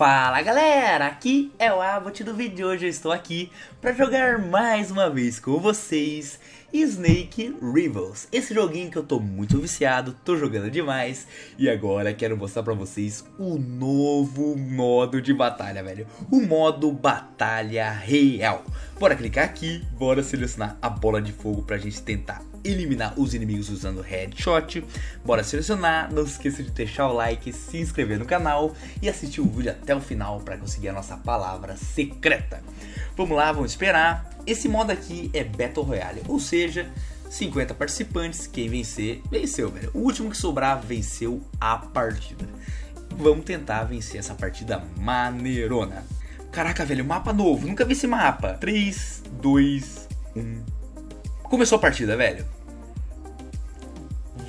Fala galera, aqui é o Abbott do vídeo de hoje eu estou aqui para jogar mais uma vez com vocês Snake Rivals, esse joguinho que eu tô muito viciado, tô jogando demais e agora quero mostrar para vocês o novo modo de batalha, velho, o modo Batalha Real. Bora clicar aqui, bora selecionar a bola de fogo pra gente tentar eliminar os inimigos usando headshot. Bora selecionar, não se esqueça de deixar o like, se inscrever no canal e assistir o vídeo até o final para conseguir a nossa palavra secreta. Vamos lá, vamos esperar. Esse modo aqui é Battle Royale, ou seja, 50 participantes, quem vencer, venceu, velho. O último que sobrar venceu a partida. Vamos tentar vencer essa partida maneirona. Caraca, velho, mapa novo, nunca vi esse mapa. 3, 2, 1. Começou a partida, velho.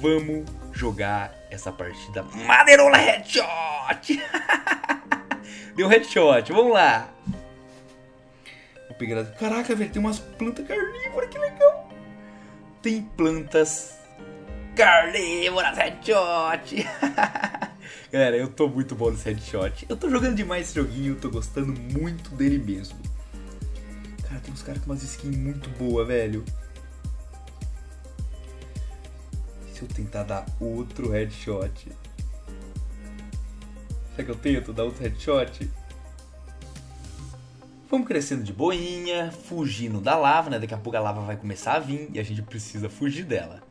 Vamos jogar essa partida maneirona headshot. Deu headshot, vamos lá. Caraca, velho, tem umas plantas carnívoras, que legal. Tem plantas carnívoras headshot. Galera, eu tô muito bom nesse headshot. Eu tô jogando demais esse joguinho, tô gostando muito dele mesmo. Cara, tem uns caras com umas skins muito boas, velho. Se eu tentar dar outro headshot. Será que eu tento dar outro headshot? Vamos crescendo de boinha, fugindo da lava, né? Daqui a pouco a lava vai começar a vir e a gente precisa fugir dela.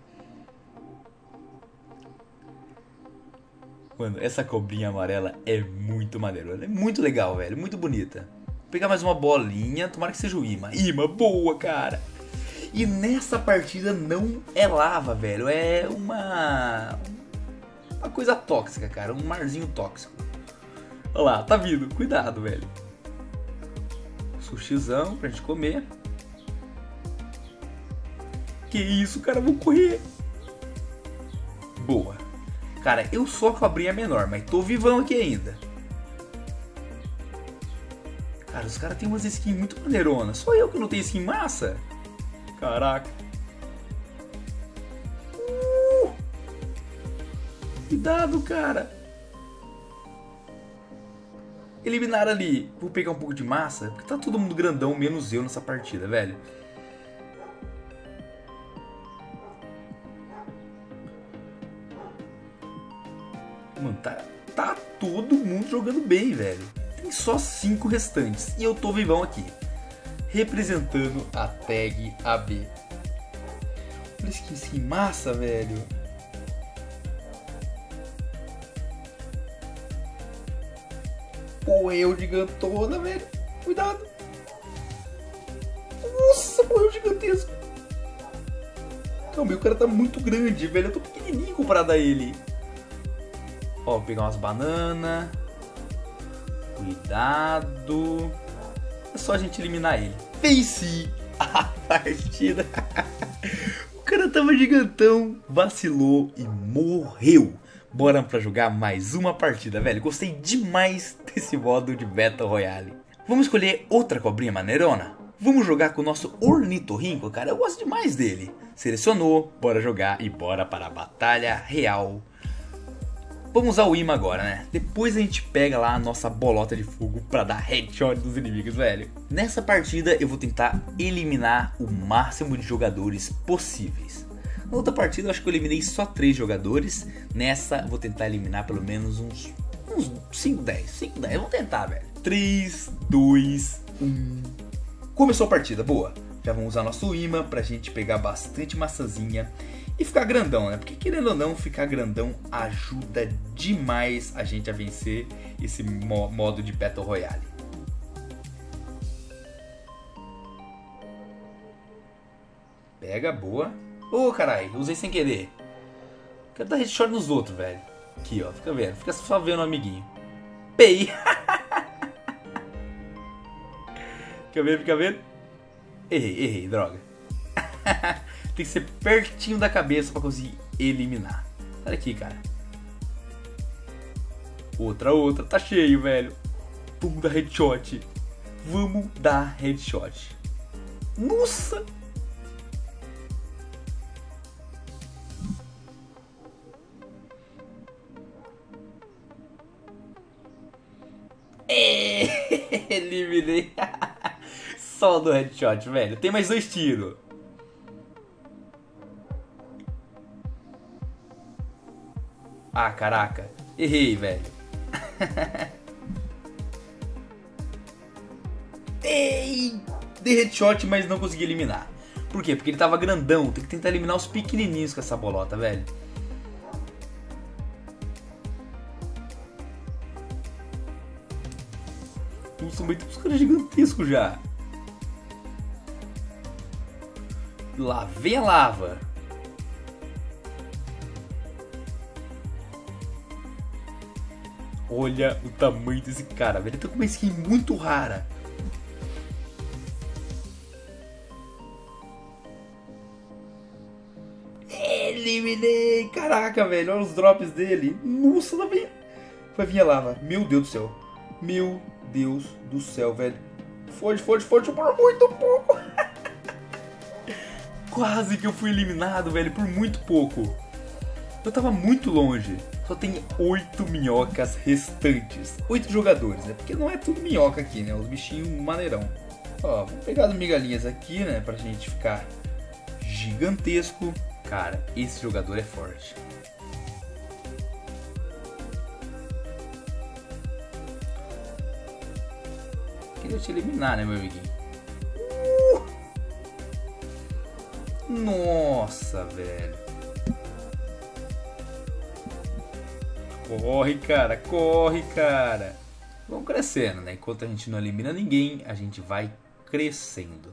Mano, essa cobrinha amarela é muito maneira. Ela é muito legal, velho. Muito bonita. Vou pegar mais uma bolinha. Tomara que seja o imã. Imã, boa, cara. E nessa partida não é lava, velho. É uma. Uma coisa tóxica, cara. Um marzinho tóxico. Olha lá, tá vindo. Cuidado, velho. Sushizão pra gente comer. Que isso, cara. Vou correr. Boa. Cara, eu a cobrinha menor, mas tô vivão aqui ainda. Cara, os caras têm umas skins muito maneironas. Só eu que não tenho skin massa? Caraca. Uh! Cuidado, cara. Eliminar ali. Vou pegar um pouco de massa, porque tá todo mundo grandão, menos eu nessa partida, velho. Mano, tá, tá todo mundo jogando bem, velho. Tem só cinco restantes e eu tô vivão aqui representando a tag AB. Olha que skin massa, velho. Pô, eu gigantona, velho. Cuidado. Nossa, morreu gigantesco. Calma, o cara tá muito grande, velho. Eu tô pequenininho comparado a ele. Ó, vou pegar umas bananas. Cuidado. É só a gente eliminar ele. Venci a partida. o cara tava gigantão, vacilou e morreu. Bora pra jogar mais uma partida, velho. Gostei demais desse modo de Battle Royale. Vamos escolher outra cobrinha maneirona? Vamos jogar com o nosso ornitorrinco, cara. Eu gosto demais dele. Selecionou, bora jogar e bora para a batalha real Vamos usar o imã agora, né? Depois a gente pega lá a nossa bolota de fogo para dar headshot dos inimigos, velho. Nessa partida eu vou tentar eliminar o máximo de jogadores possíveis. Na outra partida eu acho que eu eliminei só 3 jogadores. Nessa vou tentar eliminar pelo menos uns, uns 5, 10. 5, 10, vamos tentar, velho. 3, 2, 1. Começou a partida, boa. Já vamos usar nosso imã pra gente pegar bastante maçãzinha e ficar grandão, né? Porque querendo ou não, ficar grandão ajuda demais a gente a vencer esse mo modo de Battle Royale. Pega, boa. Ô, oh, carai, usei sem querer. Quero dar headshot nos outros, velho. Aqui, ó, fica vendo. Fica só vendo o amiguinho. Pei! fica vendo, fica vendo. Errei, errei, droga. Tem que ser pertinho da cabeça para conseguir eliminar. Olha aqui, cara. Outra, outra. Tá cheio, velho. Vamos dar headshot. Vamos dar headshot. Nossa! Eliminei. Só do headshot, velho. Tem mais dois tiros. Ah, caraca. Errei, velho. Ei! Dei headshot, mas não consegui eliminar. Por quê? Porque ele tava grandão. Tem que tentar eliminar os pequenininhos com essa bolota, velho. Mas tem uns caras gigantescos já. Lá vem a lava. Olha o tamanho desse cara, velho. Ele tá com uma skin muito rara. Eliminei! Caraca, velho. Olha os drops dele. Nossa, lá vem. Vai vir a lava. Meu Deus do céu. Meu Deus do céu, velho. Foge, foge, foge por muito pouco. Quase que eu fui eliminado, velho, por muito pouco. Eu tava muito longe. Só tem oito minhocas restantes. Oito jogadores, né? Porque não é tudo minhoca aqui, né? Os bichinhos maneirão. Ó, vamos pegar as migalhinhas aqui, né? Pra gente ficar gigantesco. Cara, esse jogador é forte. Queria te eliminar, né, meu amiguinho? Uh! Nossa, velho. Corre, cara, corre, cara. Vamos crescendo, né? Enquanto a gente não elimina ninguém, a gente vai crescendo.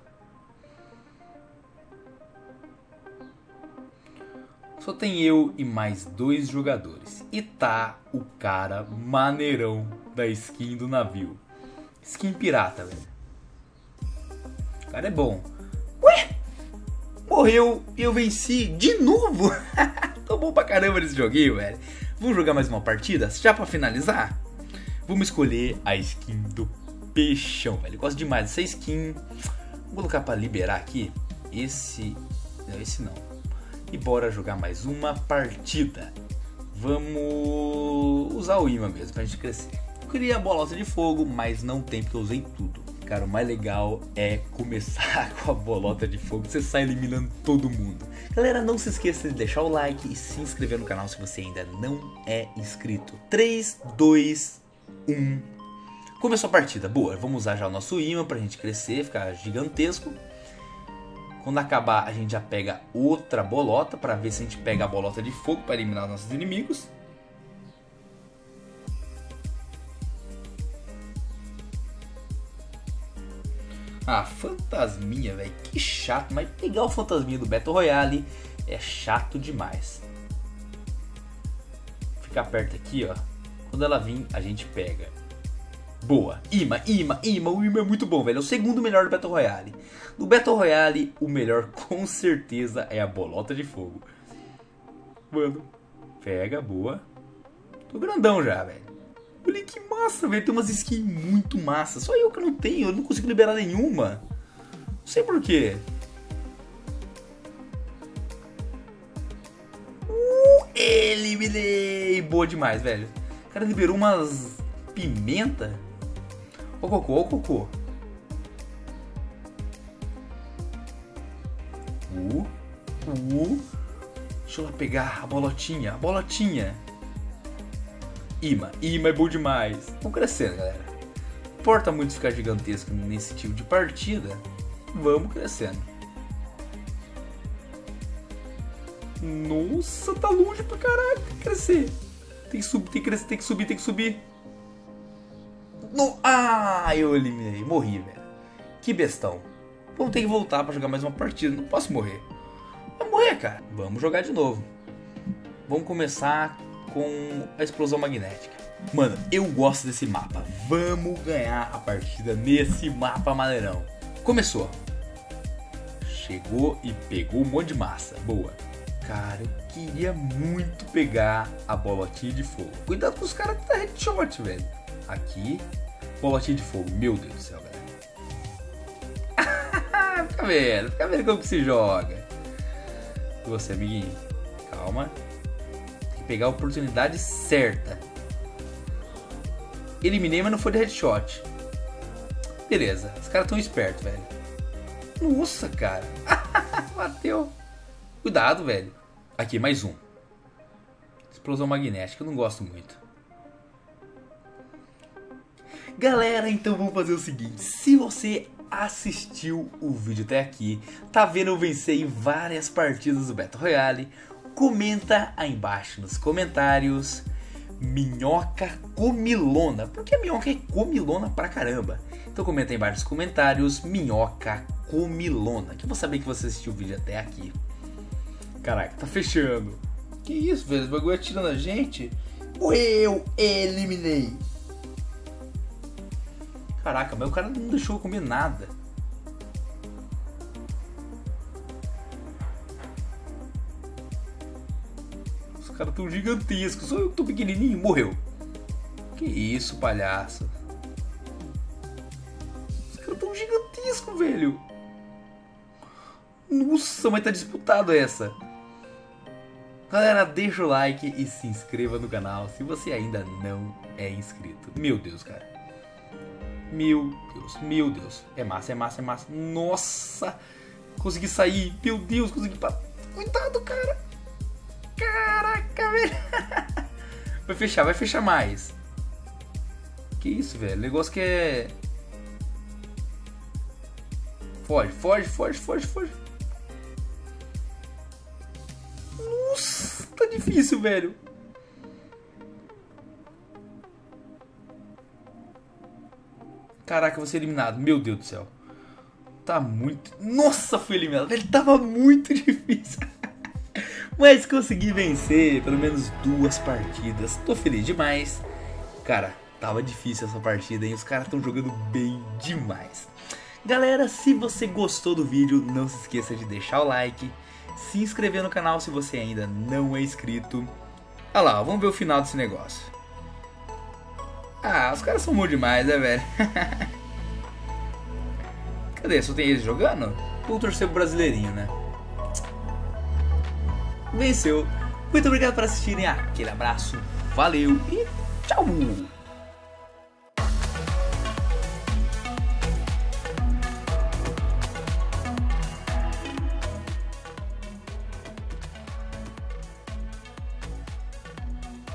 Só tem eu e mais dois jogadores. E tá o cara maneirão da skin do navio. Skin pirata, velho. O cara é bom. Ué? Morreu e eu venci de novo? Tô bom pra caramba nesse joguinho, velho. Vamos jogar mais uma partida? Já pra finalizar? Vamos escolher a skin do peixão, velho. gosto demais dessa skin. Vou colocar pra liberar aqui. Esse... Não, esse não. E bora jogar mais uma partida. Vamos usar o imã mesmo pra gente crescer. Eu queria a bolota de fogo, mas não tem porque eu usei tudo. Cara, o mais legal é começar com a bolota de fogo, você sai eliminando todo mundo. Galera, não se esqueça de deixar o like e se inscrever no canal se você ainda não é inscrito. 3, 2, 1. Começou a partida. Boa, vamos usar já o nosso imã pra gente crescer, ficar gigantesco. Quando acabar, a gente já pega outra bolota para ver se a gente pega a bolota de fogo para eliminar nossos inimigos. Ah, fantasminha, velho. Que chato. Mas pegar o fantasminha do Battle Royale é chato demais. Ficar perto aqui, ó. Quando ela vir, a gente pega. Boa. Ima, Ima, Ima. O Ima é muito bom, velho. É o segundo melhor do Battle Royale. No Battle Royale, o melhor com certeza é a bolota de fogo. Mano, pega, boa. Tô grandão já, velho. Olha que massa, velho. Tem umas skins muito massa. Só eu que não tenho. Eu não consigo liberar nenhuma. Não sei porquê. Uh, eliminei. Boa demais, velho. O cara liberou umas pimenta. Ô cocô, ô cocô. Uh, uh. Deixa eu lá pegar a bolotinha, a bolotinha. Ima, Ima é bom demais. Vamos crescendo, galera. Importa muito ficar gigantesco nesse tipo de partida. Vamos crescendo. Nossa, tá longe pra caraca. Crescer. Tem que subir, tem que crescer, tem que subir, tem que subir. No... Ah, eu eliminei. Morri, velho. Que bestão. Vamos ter que voltar pra jogar mais uma partida. Não posso morrer. Vou morrer, cara. Vamos jogar de novo. Vamos começar com a explosão magnética. Mano, eu gosto desse mapa. Vamos ganhar a partida nesse mapa maneirão. Começou. Chegou e pegou um monte de massa. Boa. Cara, eu queria muito pegar a bolotinha de fogo. Cuidado com os caras que tá headshot, velho. Aqui, bolotinha de fogo. Meu Deus do céu, velho. fica vendo, fica vendo como que se joga. E você, amiguinho? Calma pegar a oportunidade certa. Eliminei, mas não foi de headshot. Beleza, os caras tão espertos, velho. Nossa, cara. Bateu. Cuidado, velho. Aqui, mais um. Explosão magnética, eu não gosto muito. Galera, então vamos fazer o seguinte. Se você assistiu o vídeo até aqui, tá vendo eu vencer em várias partidas do Battle Royale, comenta aí embaixo nos comentários minhoca comilona. Porque a minhoca é comilona pra caramba. Então comenta aí embaixo nos comentários minhoca comilona. Que eu vou saber que você assistiu o vídeo até aqui. Caraca, tá fechando. Que isso, velho? O bagulho atirando a gente. Eu eliminei. Caraca, mas o cara não deixou eu comer nada. Caras tão gigantescos. Só eu que tô pequenininho. Morreu. Que isso, palhaço. Os caras tão gigantescos, velho. Nossa, mas tá disputado essa. Galera, deixa o like e se inscreva no canal se você ainda não é inscrito. Meu Deus, cara. Meu Deus, meu Deus. É massa, é massa, é massa. Nossa! Consegui sair. Meu Deus, consegui... Pa... Cuidado, cara. Caraca, velho. Vai fechar, vai fechar mais. Que isso, velho. Negócio que é... Foge, foge, foge, foge, foge. Nossa, tá difícil, velho. Caraca, vou ser eliminado. Meu Deus do céu. Tá muito. Nossa, fui eliminado. Ele tava muito difícil. Mas consegui vencer pelo menos duas partidas. Tô feliz demais. Cara, tava difícil essa partida, hein? Os caras estão jogando bem demais. Galera, se você gostou do vídeo, não se esqueça de deixar o like, se inscrever no canal se você ainda não é inscrito. Olha lá, vamos ver o final desse negócio. Ah, os caras são bons demais, né, velho? Cadê? Só tem eles jogando? Vou torcer pro brasileirinho, né? Venceu. Muito obrigado por assistirem. Aquele abraço. Valeu e tchau!